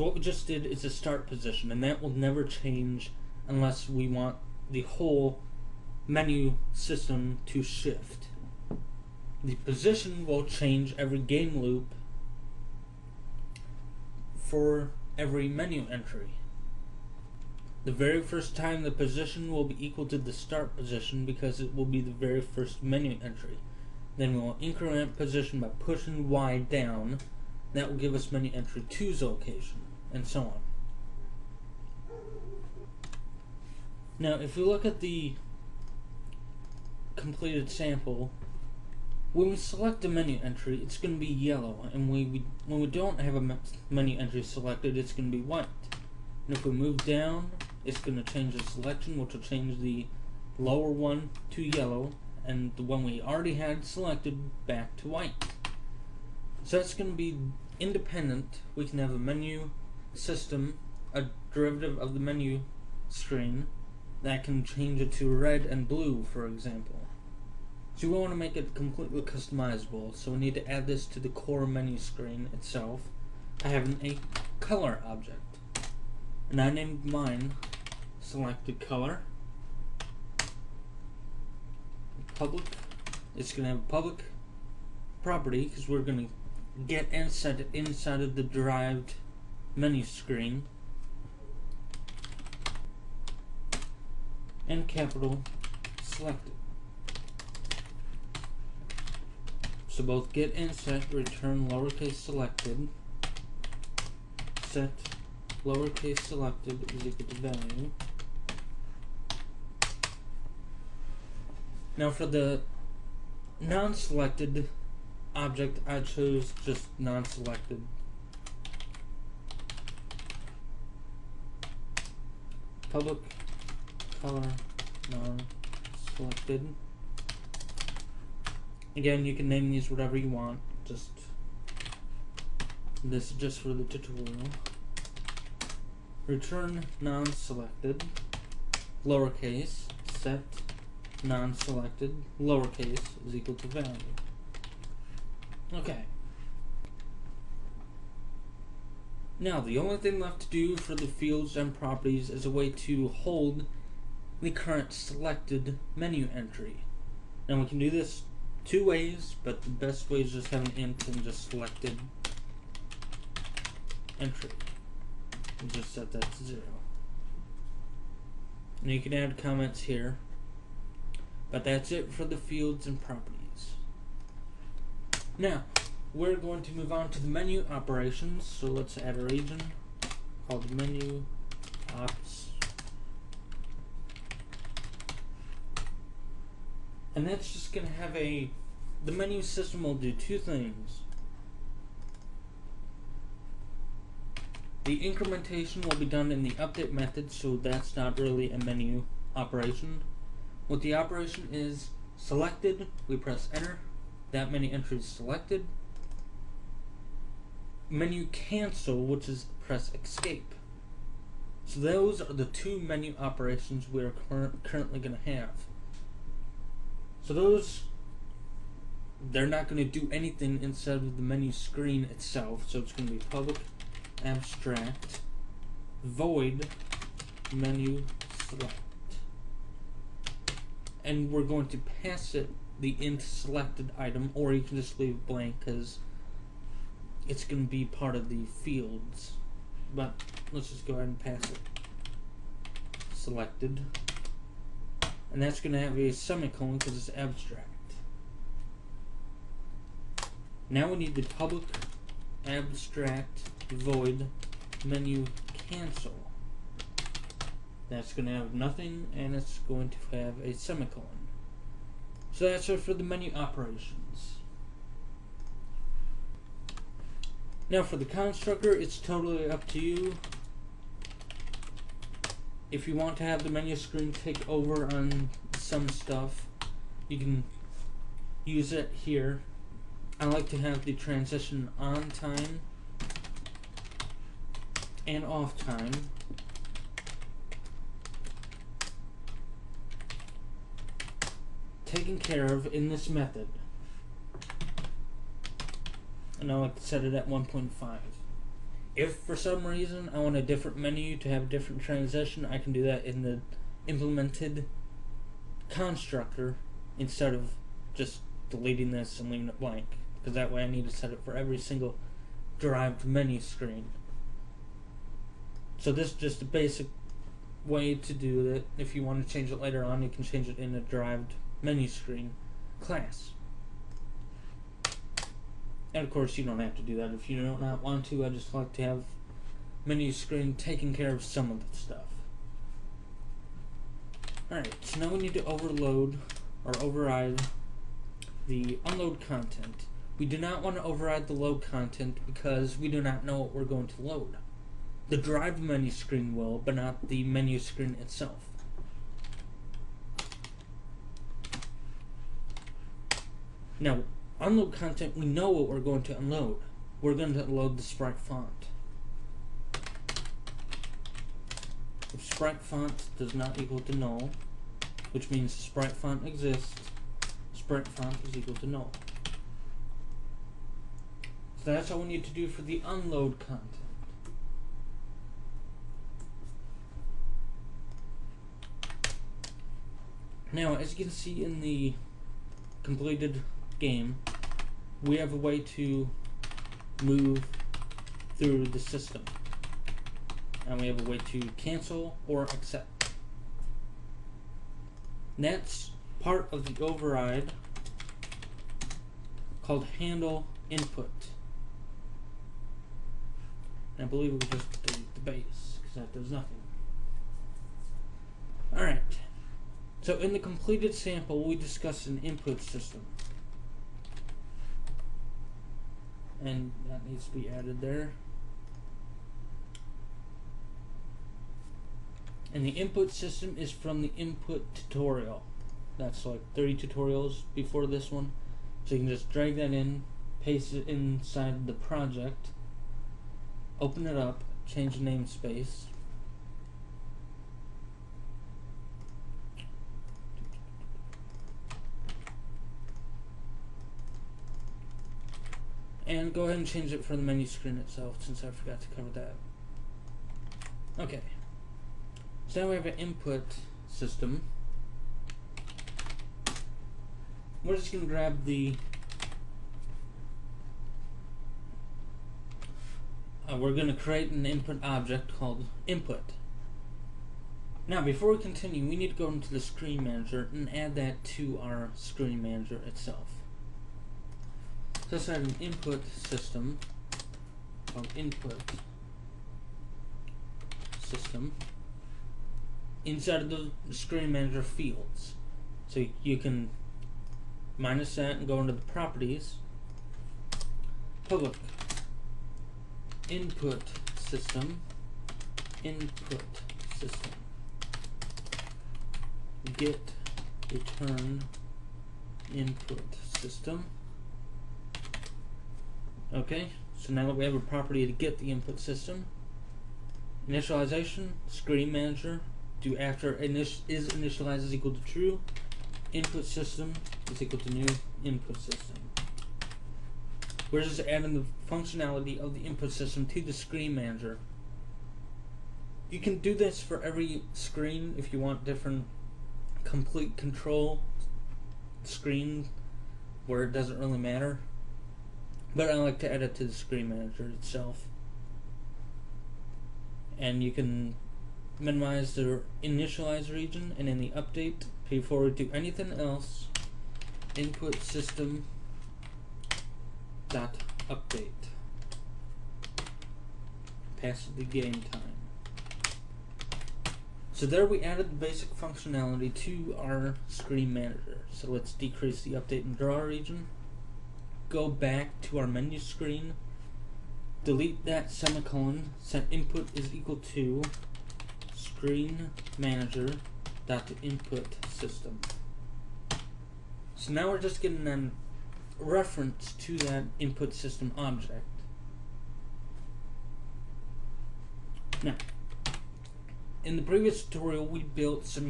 So what we just did is a start position, and that will never change unless we want the whole menu system to shift. The position will change every game loop for every menu entry. The very first time the position will be equal to the start position because it will be the very first menu entry. Then we will increment position by pushing Y down. That will give us menu entry 2's location, and so on. Now, if we look at the completed sample, when we select a menu entry, it's going to be yellow, and when we, when we don't have a menu entry selected, it's going to be white. And if we move down, it's going to change the selection, which will change the lower one to yellow, and the one we already had selected back to white. So that's going to be independent. We can have a menu system, a derivative of the menu screen, that can change it to red and blue, for example. So we want to make it completely customizable, so we need to add this to the core menu screen itself. I have an, a color object. And I named mine selected color. Public. It's going to have a public property because we're going to get and set it inside of the derived menu screen. And capital selected. So both get and set return lowercase selected. Set lowercase selected is equal to value. Now for the non-selected object, I chose just non-selected. Public color non-selected. Again, you can name these whatever you want. Just this is just for the tutorial. Return non-selected, lowercase, set non-selected, lowercase is equal to value. Okay. Now, the only thing left to do for the fields and properties is a way to hold the current selected menu entry. Now, we can do this two ways, but the best way is just have an int and just selected entry. And just set that to zero. And you can add comments here. But that's it for the fields and properties. Now, we're going to move on to the menu operations. So let's add a region called menu ops. And that's just going to have a, the menu system will do two things. The incrementation will be done in the update method, so that's not really a menu operation. What the operation is selected, we press enter, that many entries selected. Menu cancel, which is press escape. So those are the two menu operations we're cur currently going to have. So those, they're not going to do anything inside of the menu screen itself. So it's going to be public abstract void menu select and we're going to pass it the int selected item, or you can just leave blank because it's going to be part of the fields. But let's just go ahead and pass it selected. And that's going to have a semicolon because it's abstract. Now we need the public abstract void menu cancel. That's going to have nothing, and it's going to have a semicolon. So that's it for the menu operations. Now for the constructor, it's totally up to you. If you want to have the menu screen take over on some stuff, you can use it here. I like to have the transition on time and off time. taken care of in this method. And I like to set it at 1.5. If for some reason I want a different menu to have a different transition, I can do that in the implemented constructor instead of just deleting this and leaving it blank. Because that way I need to set it for every single derived menu screen. So this is just a basic way to do it. If you want to change it later on, you can change it in a derived menu screen class. And of course, you don't have to do that if you do not want to. I just like to have menu screen taking care of some of the stuff. Alright, so now we need to overload or override the unload content. We do not want to override the load content because we do not know what we're going to load. The derived menu screen will, but not the menu screen itself. Now, unload content, we know what we're going to unload. We're going to load the sprite font. If sprite font does not equal to null, which means sprite font exists, sprite font is equal to null. So that's all we need to do for the unload content. Now, as you can see in the completed game, we have a way to move through the system. And we have a way to cancel or accept. That's part of the override called handle input. And I believe we just delete the base because that does nothing. Alright. So in the completed sample, we discussed an input system. And that needs to be added there. And the input system is from the input tutorial. That's like 30 tutorials before this one. So you can just drag that in, paste it inside the project, open it up, change the namespace, And go ahead and change it for the menu screen itself since I forgot to cover that. Okay. So now we have an input system. We're just going to grab the uh, we're going to create an input object called input. Now, before we continue, we need to go into the screen manager and add that to our screen manager itself. So add an input system called input system inside of the screen manager fields. So you can minus that and go into the properties. Public input system input system get return input system Okay, so now that we have a property to get the input system, initialization, screen manager, do after init is initialized is equal to true, input system is equal to new input system. We're just adding the functionality of the input system to the screen manager. You can do this for every screen if you want different complete control screen where it doesn't really matter. But I like to add it to the screen manager itself. And you can minimize the initialize region and in the update before we do anything else. Input system dot update. Past the game time. So there we added the basic functionality to our screen manager. So let's decrease the update and draw region go back to our menu screen, delete that semicolon, set input is equal to screen manager dot input system. So now we're just getting a reference to that input system object. Now, in the previous tutorial we built some